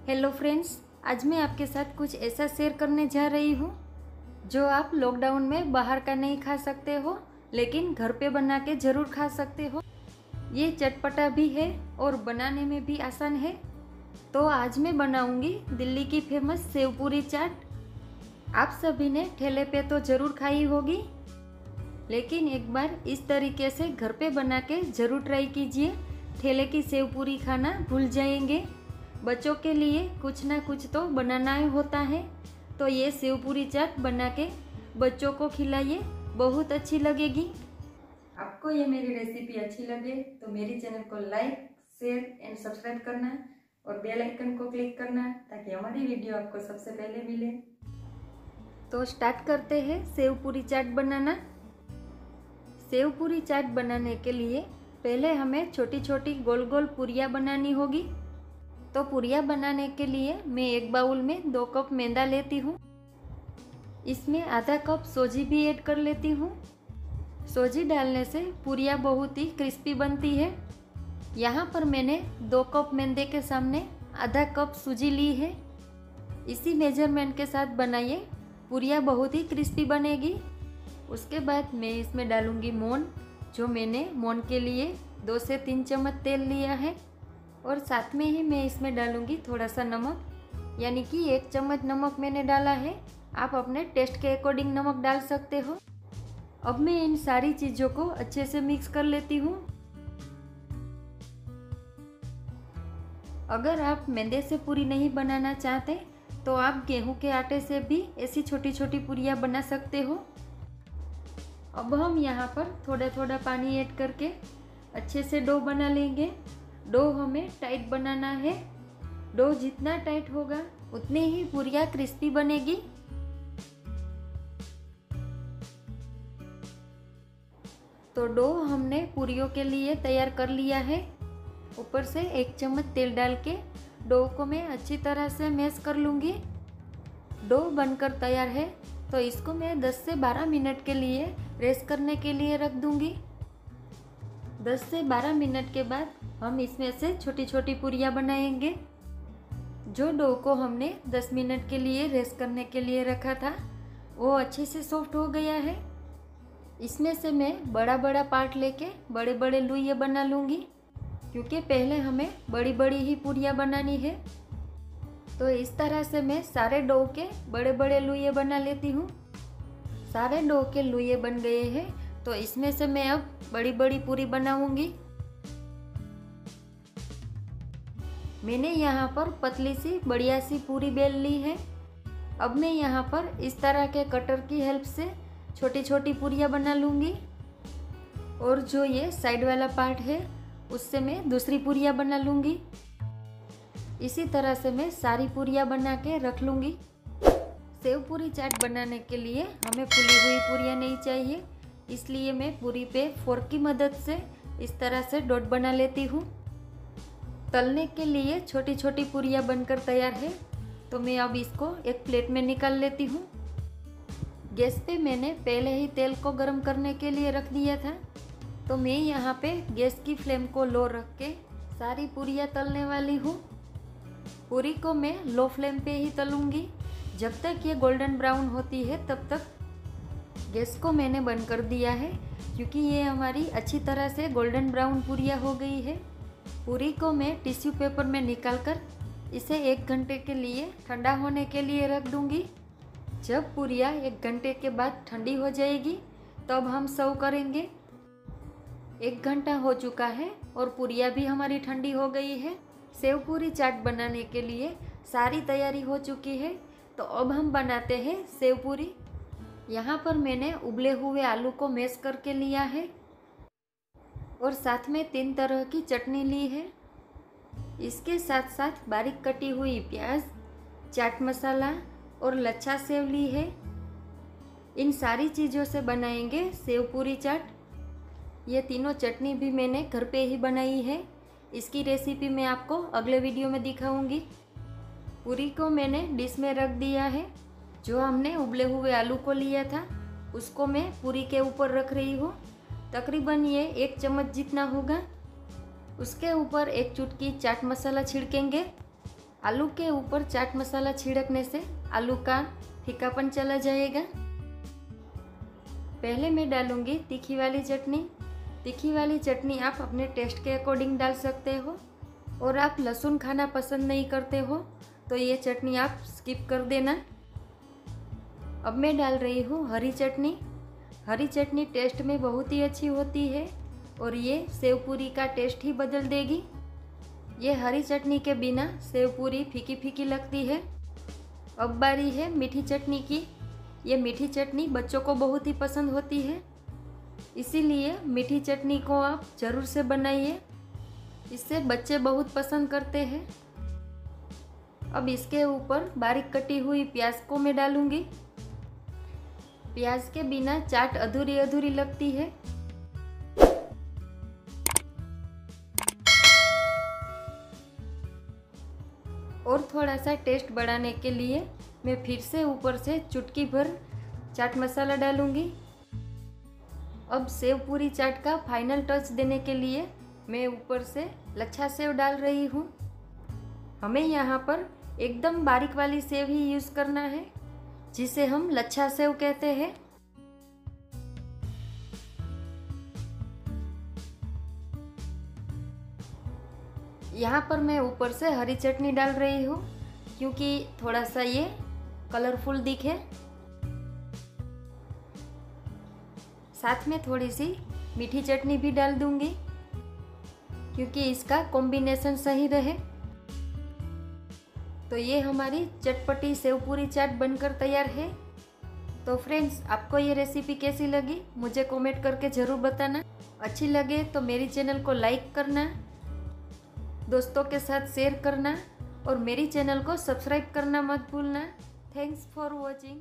Hello friends आज मैं आपके साथ कुछ ऐसा शेयर करने जा रही हूँ, जो आप लॉकडाउन में बाहर का नहीं खा सकते हो, लेकिन घर पे बना के ज़रूर खा सकते हो। ये चटपटा भी है और बनाने में भी आसान है। तो आज मैं बनाऊँगी दिल्ली की फ़ेमस सेव पूरी चाट। आप सभी ने ठेले पे तो ज़रूर खाई होगी, लेकिन एक बार इस तरीके से घर पे बना के ज़रूर ट्राई कीजिए। ठेले की सेव पूरी खाना भूल जाएँगे। बच्चों के लिए कुछ ना कुछ तो बनाना ही होता है। तो ये सेव पूरी चाट बना के बच्चों को खिलाइए बहुत अच्छी लगेगी। आपको ये मेरी रेसिपी अच्छी लगे तो मेरी चैनल को लाइक शेयर एंड सब्सक्राइब करना और बेल आइकन को क्लिक करना ताकि हमारी वीडियो आपको सबसे पहले मिले। तो स्टार्ट करते हैं सेव पूरी चाट बनाना। सेव पूरी चाट बनाने के लिए पहले हमें छोटी छोटी गोल गोल पूरियाँ बनानी होगी। तो पुरिया बनाने के लिए मैं एक बाउल में दो कप मैदा लेती हूँ। इसमें आधा कप सोजी भी ऐड कर लेती हूँ। सोजी डालने से पुरिया बहुत ही क्रिस्पी बनती है। यहाँ पर मैंने दो कप मैदे के सामने आधा कप सूजी ली है। इसी मेज़रमेंट के साथ बनाइए। पुरिया बहुत ही क्रिस्पी बनेगी। उसके बाद मैं इसमें डालूँगी मोन, जो मैंने मोन के लिए दो से तीन चम्मच तेल लिया है। और साथ में ही मैं इसमें डालूँगी थोड़ा सा नमक, यानी कि एक चम्मच नमक मैंने डाला है। आप अपने टेस्ट के अकॉर्डिंग नमक डाल सकते हो। अब मैं इन सारी चीज़ों को अच्छे से मिक्स कर लेती हूँ। अगर आप मैदे से पूरी नहीं बनाना चाहते तो आप गेहूँ के आटे से भी ऐसी छोटी छोटी पूरियाँ बना सकते हो। अब हम यहाँ पर थोड़ा थोड़ा पानी ऐड करके अच्छे से डो बना लेंगे। डो हमें टाइट बनाना है। डो जितना टाइट होगा, उतनी ही पूरिया क्रिस्पी बनेगी। तो डो हमने पूरियों के लिए तैयार कर लिया है। ऊपर से एक चम्मच तेल डाल के डो को मैं अच्छी तरह से मैश कर लूँगी। डो बनकर तैयार है तो इसको मैं 10 से 12 मिनट के लिए रेस्ट करने के लिए रख दूँगी। 10 से 12 मिनट के बाद हम इसमें से छोटी छोटी पूरियाँ बनाएँगे। जो डो को हमने 10 मिनट के लिए रेस्ट करने के लिए रखा था, वो अच्छे से सॉफ्ट हो गया है। इसमें से मैं बड़ा बड़ा पार्ट लेके बड़े बड़े लुइये बना लूँगी, क्योंकि पहले हमें बड़ी बड़ी ही पूरियाँ बनानी है। तो इस तरह से मैं सारे डो के बड़े बड़े लुइये बना लेती हूँ। सारे डो के लुइये बन गए हैं। तो इसमें से मैं अब बड़ी बड़ी पूरी बनाऊँगी। मैंने यहाँ पर पतली सी, बढ़िया सी पूरी बेल ली है। अब मैं यहाँ पर इस तरह के कटर की हेल्प से छोटी छोटी पूरियाँ बना लूँगी। और जो ये साइड वाला पार्ट है, उससे मैं दूसरी पूरियाँ बना लूँगी। इसी तरह से मैं सारी पूरियाँ बना के रख लूँगी। सेव पूरी चाट बनाने के लिए हमें फुली हुई पूरियाँ नहीं चाहिए। इसलिए मैं पूरी पे फोर्क की मदद से इस तरह से डॉट बना लेती हूँ। तलने के लिए छोटी छोटी पूरियाँ बनकर तैयार है तो मैं अब इसको एक प्लेट में निकाल लेती हूँ। गैस पे मैंने पहले ही तेल को गर्म करने के लिए रख दिया था तो मैं यहाँ पे गैस की फ्लेम को लो रख के सारी पूरियाँ तलने वाली हूँ। पूरी को मैं लो फ्लेम पे ही तलूँगी। जब तक ये गोल्डन ब्राउन होती है, तब तक गैस को मैंने बंद कर दिया है, क्योंकि ये हमारी अच्छी तरह से गोल्डन ब्राउन पूरिया हो गई है। पूरी को मैं टिश्यू पेपर में निकाल कर इसे एक घंटे के लिए ठंडा होने के लिए रख दूँगी। जब पूरिया एक घंटे के बाद ठंडी हो जाएगी, तब हम सर्व करेंगे। एक घंटा हो चुका है और पूरिया भी हमारी ठंडी हो गई है। सेव पूरी चाट बनाने के लिए सारी तैयारी हो चुकी है तो अब हम बनाते हैं सेव पूरी। यहाँ पर मैंने उबले हुए आलू को मैश करके लिया है और साथ में तीन तरह की चटनी ली है। इसके साथ साथ बारीक कटी हुई प्याज, चाट मसाला और लच्छा सेव ली है। इन सारी चीज़ों से बनाएँगे सेव पूरी चाट। ये तीनों चटनी भी मैंने घर पे ही बनाई है। इसकी रेसिपी मैं आपको अगले वीडियो में दिखाऊँगी। पूरी को मैंने डिश में रख दिया है। जो हमने उबले हुए आलू को लिया था, उसको मैं पूरी के ऊपर रख रही हूँ। तकरीबन ये एक चम्मच जितना होगा। उसके ऊपर एक चुटकी चाट मसाला छिड़केंगे। आलू के ऊपर चाट मसाला छिड़कने से आलू का फीकापन चला जाएगा। पहले मैं डालूँगी तीखी वाली चटनी। तीखी वाली चटनी आप अपने टेस्ट के अकॉर्डिंग डाल सकते हो। और आप लहसुन खाना पसंद नहीं करते हो तो ये चटनी आप स्किप कर देना। अब मैं डाल रही हूँ हरी चटनी। हरी चटनी टेस्ट में बहुत ही अच्छी होती है और ये सेव पूरी का टेस्ट ही बदल देगी। ये हरी चटनी के बिना सेव पूरी फीकी फीकी लगती है। अब बारी है मीठी चटनी की। ये मीठी चटनी बच्चों को बहुत ही पसंद होती है। इसीलिए मीठी चटनी को आप ज़रूर से बनाइए। इससे बच्चे बहुत पसंद करते हैं। अब इसके ऊपर बारीक कटी हुई प्याज को मैं डालूँगी। प्याज के बिना चाट अधूरी अधूरी लगती है। और थोड़ा सा टेस्ट बढ़ाने के लिए मैं फिर से ऊपर से चुटकी भर चाट मसाला डालूँगी। अब सेव पूरी चाट का फाइनल टच देने के लिए मैं ऊपर से लच्छा सेव डाल रही हूँ। हमें यहाँ पर एकदम बारीक वाली सेव ही यूज़ करना है। जिसे हम लच्छा सेव कहते हैं। यहाँ पर मैं ऊपर से हरी चटनी डाल रही हूँ, क्योंकि थोड़ा सा ये कलरफुल दिखे। साथ में थोड़ी सी मीठी चटनी भी डाल दूँगी, क्योंकि इसका कॉम्बिनेशन सही रहे। तो ये हमारी चटपटी सेव पूरी चाट बनकर तैयार है। तो फ्रेंड्स आपको ये रेसिपी कैसी लगी? मुझे कमेंट करके ज़रूर बताना। अच्छी लगे तो मेरी चैनल को लाइक करना, दोस्तों के साथ शेयर करना और मेरी चैनल को सब्सक्राइब करना मत भूलना। Thanks for watching